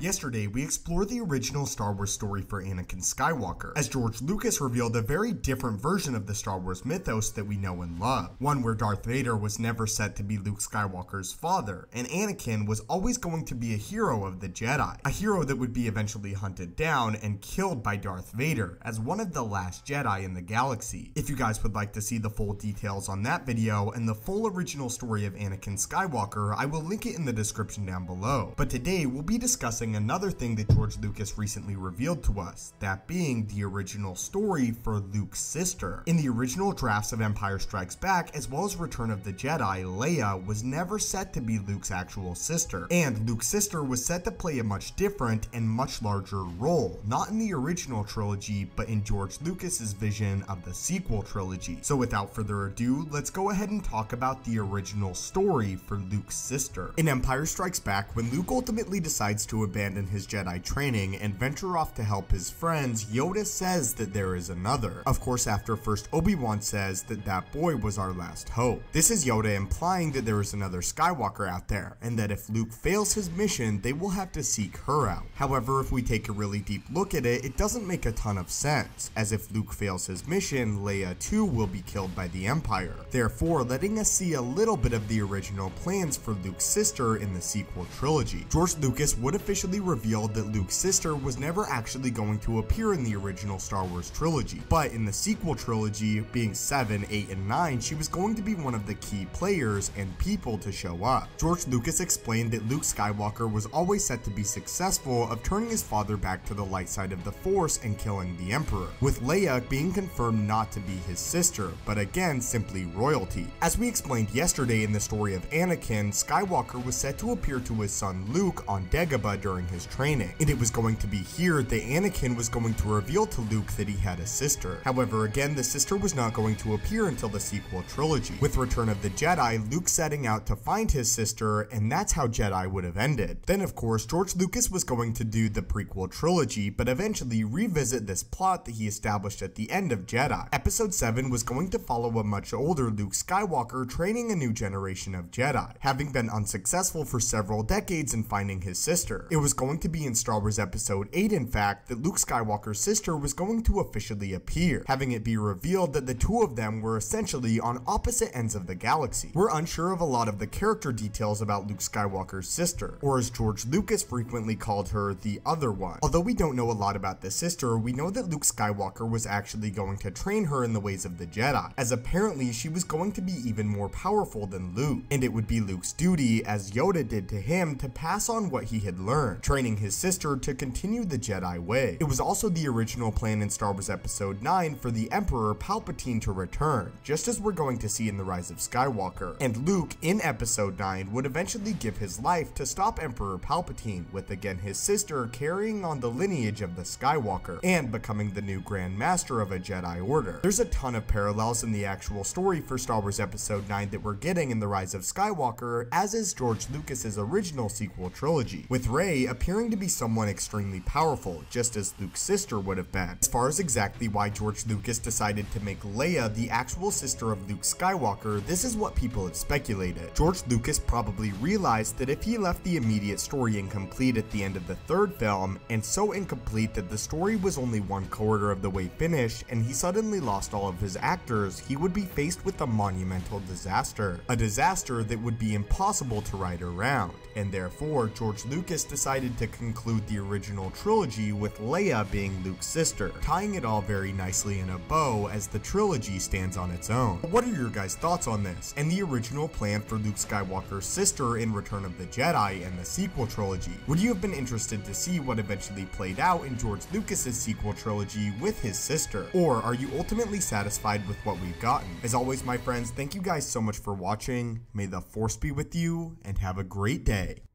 Yesterday, we explored the original Star Wars story for Anakin Skywalker, as George Lucas revealed a very different version of the Star Wars mythos that we know and love. One where Darth Vader was never set to be Luke Skywalker's father, and Anakin was always going to be a hero of the Jedi, a hero that would be eventually hunted down and killed by Darth Vader as one of the last Jedi in the galaxy. If you guys would like to see the full details on that video and the full original story of Anakin Skywalker, I will link it in the description down below. But today, we'll be discussing another thing that George Lucas recently revealed to us, that being the original story for Luke's sister. In the original drafts of Empire Strikes Back, as well as Return of the Jedi, Leia was never set to be Luke's actual sister, and Luke's sister was set to play a much different and much larger role, not in the original trilogy, but in George Lucas's vision of the sequel trilogy. So without further ado, let's go ahead and talk about the original story for Luke's sister. In Empire Strikes Back, when Luke ultimately decides to abandon abandon his Jedi training and venture off to help his friends, Yoda says that there is another. Of course, after first Obi-Wan says that that boy was our last hope. This is Yoda implying that there is another Skywalker out there, and that if Luke fails his mission, they will have to seek her out. However, if we take a really deep look at it, it doesn't make a ton of sense, as if Luke fails his mission, Leia too will be killed by the Empire, therefore letting us see a little bit of the original plans for Luke's sister in the sequel trilogy. George Lucas would officially revealed that Luke's sister was never actually going to appear in the original Star Wars trilogy, but in the sequel trilogy, being 7, 8, and 9, she was going to be one of the key players and people to show up. George Lucas explained that Luke Skywalker was always set to be successful of turning his father back to the light side of the Force and killing the Emperor, with Leia being confirmed not to be his sister, but again simply royalty. As we explained yesterday in the story of Anakin, Skywalker was set to appear to his son Luke on Dagobah during during his training, and it was going to be here that Anakin was going to reveal to Luke that he had a sister. However, again, the sister was not going to appear until the sequel trilogy. With Return of the Jedi, Luke setting out to find his sister, and that's how Jedi would have ended. Then, of course, George Lucas was going to do the prequel trilogy, but eventually revisit this plot that he established at the end of Jedi. Episode 7 was going to follow a much older Luke Skywalker training a new generation of Jedi, having been unsuccessful for several decades in finding his sister. It was was going to be in Star Wars Episode 8, in fact, that Luke Skywalker's sister was going to officially appear, having it be revealed that the two of them were essentially on opposite ends of the galaxy. We're unsure of a lot of the character details about Luke Skywalker's sister, or as George Lucas frequently called her, the other one. Although we don't know a lot about the sister, we know that Luke Skywalker was actually going to train her in the ways of the Jedi, as apparently she was going to be even more powerful than Luke, and it would be Luke's duty, as Yoda did to him, to pass on what he had learned training his sister to continue the Jedi way. It was also the original plan in Star Wars Episode 9 for the Emperor Palpatine to return, just as we're going to see in The Rise of Skywalker, and Luke in Episode 9 would eventually give his life to stop Emperor Palpatine, with again his sister carrying on the lineage of the Skywalker, and becoming the new Grand Master of a Jedi Order. There's a ton of parallels in the actual story for Star Wars Episode 9 that we're getting in The Rise of Skywalker, as is George Lucas's original sequel trilogy, with Rey appearing to be someone extremely powerful, just as Luke's sister would have been. As far as exactly why George Lucas decided to make Leia the actual sister of Luke Skywalker, this is what people have speculated. George Lucas probably realized that if he left the immediate story incomplete at the end of the third film, and so incomplete that the story was only one quarter of the way finished, and he suddenly lost all of his actors, he would be faced with a monumental disaster. A disaster that would be impossible to write around, and therefore George Lucas decided decided to conclude the original trilogy with Leia being Luke's sister, tying it all very nicely in a bow as the trilogy stands on its own. But What are your guys' thoughts on this, and the original plan for Luke Skywalker's sister in Return of the Jedi and the sequel trilogy? Would you have been interested to see what eventually played out in George Lucas's sequel trilogy with his sister? Or are you ultimately satisfied with what we've gotten? As always, my friends, thank you guys so much for watching. May the force be with you, and have a great day.